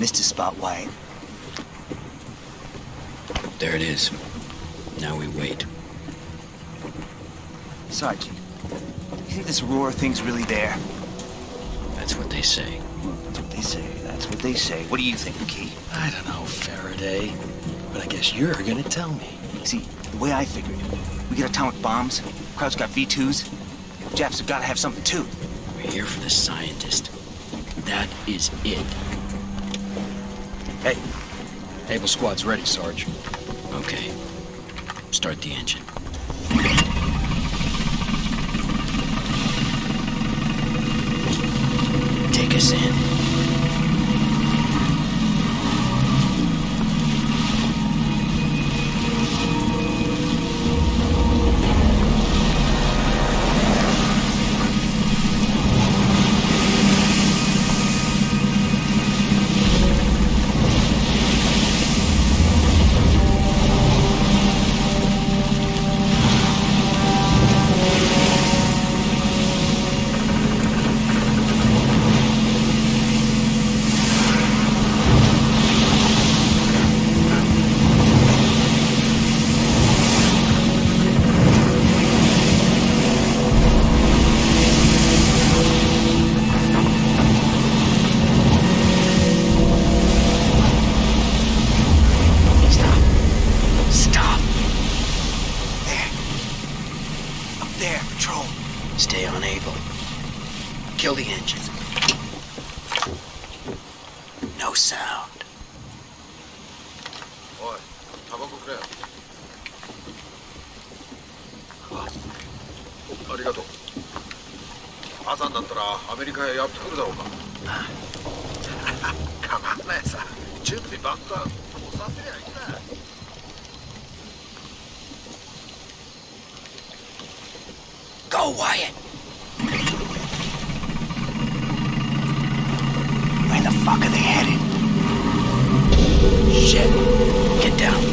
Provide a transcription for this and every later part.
missed a spot, Wyatt. There it is. Now we wait. Sergeant, you think this Aurora thing's really there? That's what they say. That's what they say. That's what they say. What do you think, Key? I don't know, Faraday. But I guess you're gonna tell me. See, the way I figured, it, we get atomic bombs, Krauts got V2s, Japs have gotta have something too. We're here for the scientist. That is it. Hey, Able Squad's ready, Sarge. Okay. Start the engine. Take us in. さ準備万端おさせりゃいいんだ Go, Wyatt! Where the fuck are they headed? Shit. Get down.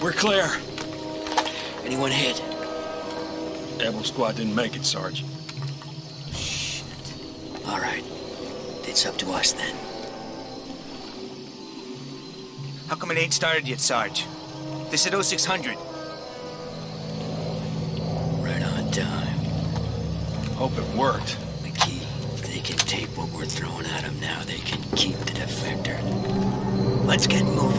We're clear. Anyone hit? Able Squad didn't make it, Sarge. Shit. All right. It's up to us then. How come it ain't started yet, Sarge? They said 0600. Right on time. Hope it worked. McKee, if they can tape what we're throwing at them now, they can keep the defector. Let's get moving.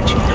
watching.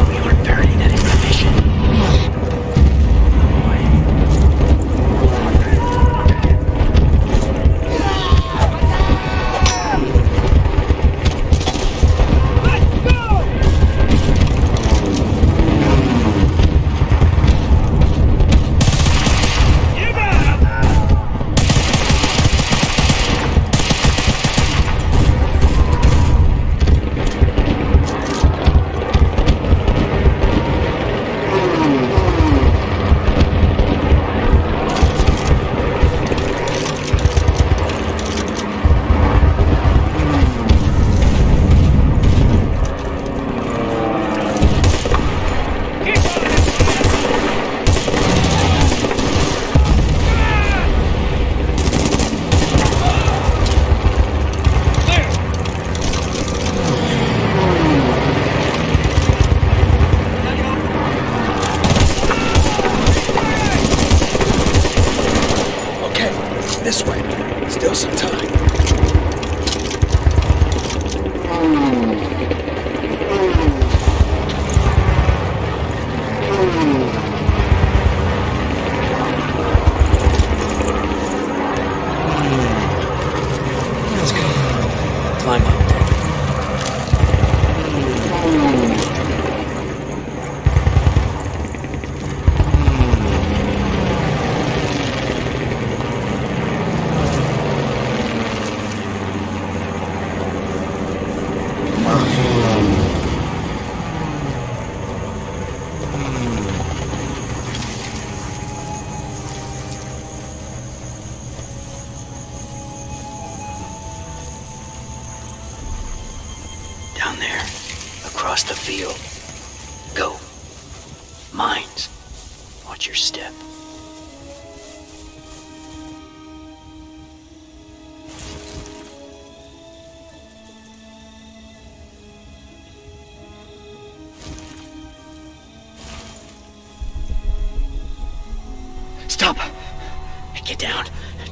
Down.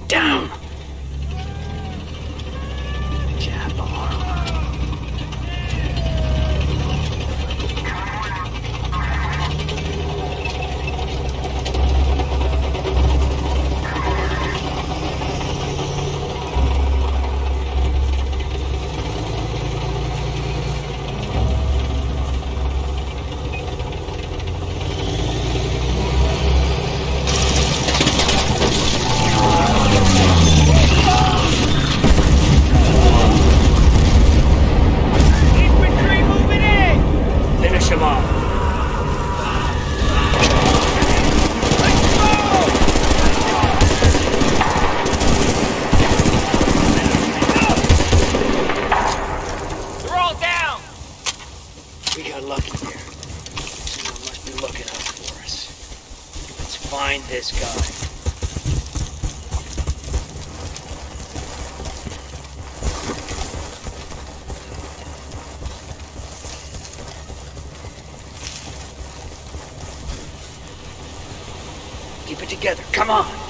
Down. Jab arm. Finish him off. They're all down! We got lucky here. Someone must be looking out for us. Let's find this guy. Keep it together. Come on.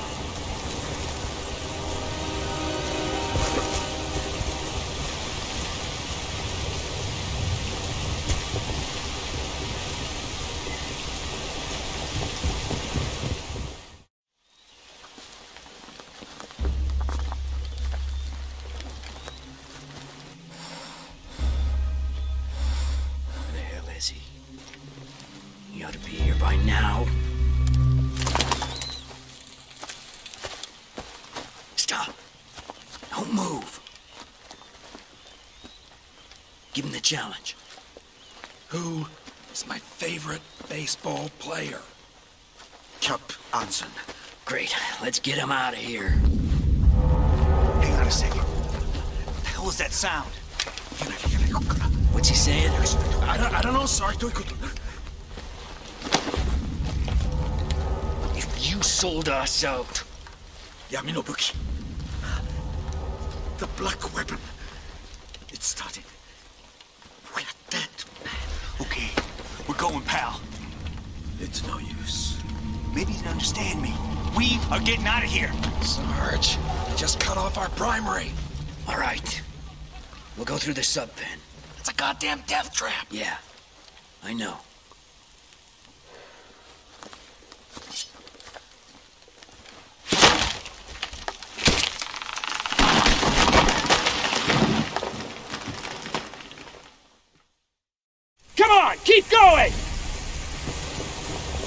Challenge. Who is my favorite baseball player? Chuck Anson. Great. Let's get him out of here. Hang on a second. What the hell was that sound? What's he saying? I don't, I don't know, sorry. If you sold us out, Yami no Buki. The black weapon. It started. Going, pal. It's no use. Maybe you didn't understand me. We are getting out of here. Sarge, they just cut off our primary. all right. We'll go through the sub pen. It's a goddamn death trap. Yeah, I know. Come on, keep going!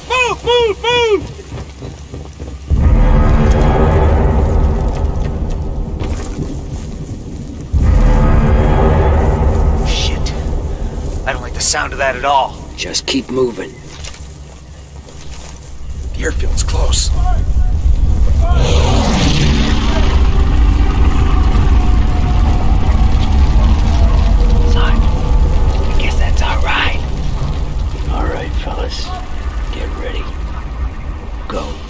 Move, move, move! Shit. I don't like the sound of that at all. Just keep moving. The airfield's close. Son, fellas. Get ready. Go.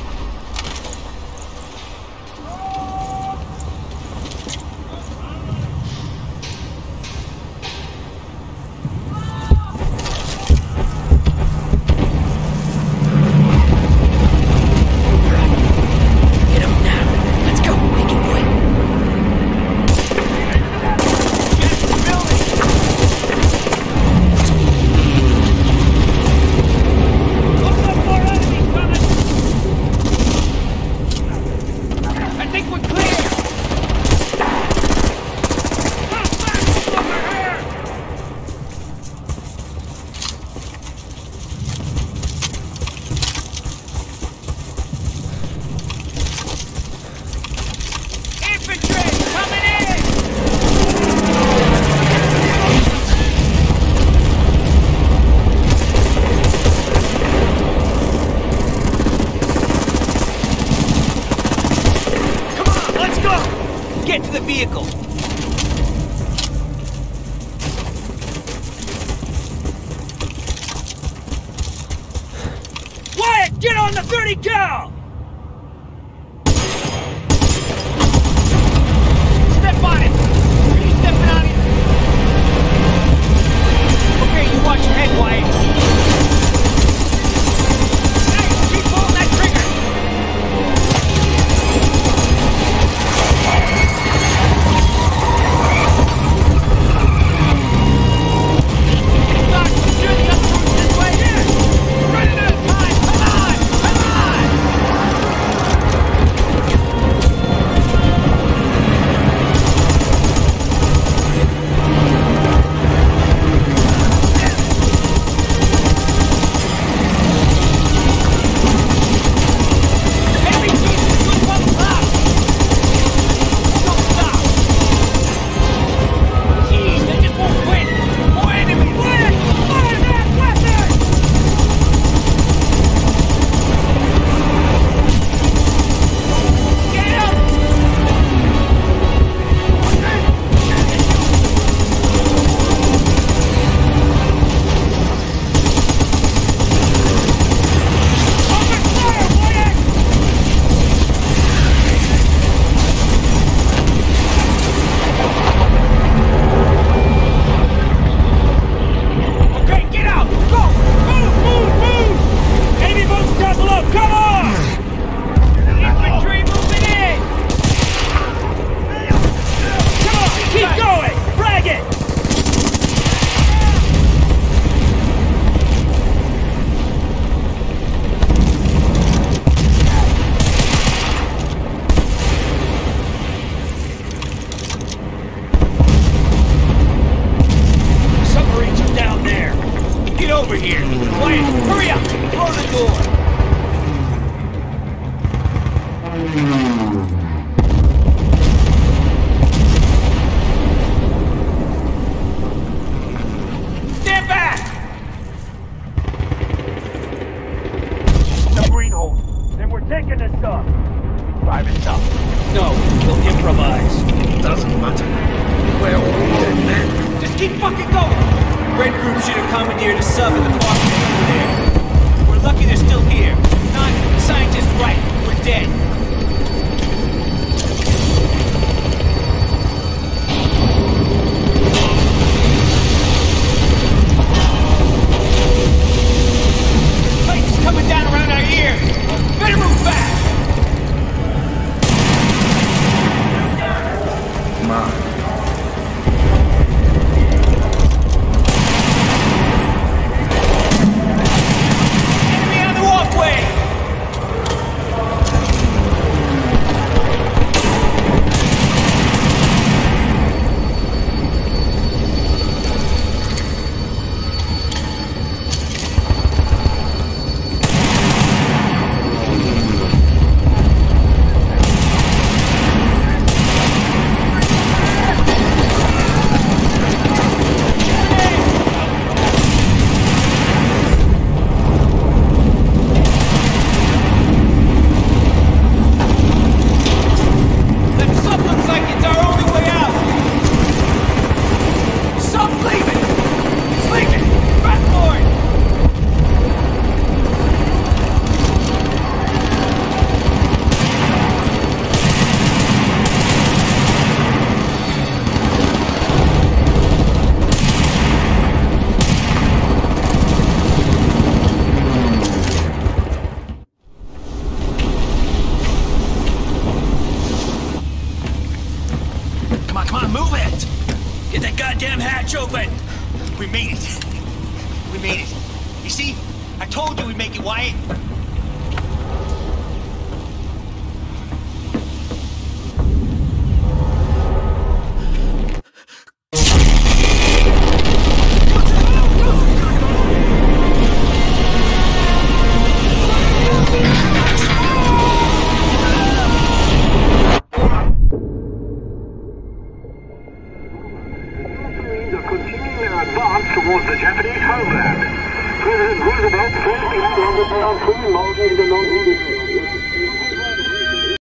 Get on the 30 cal!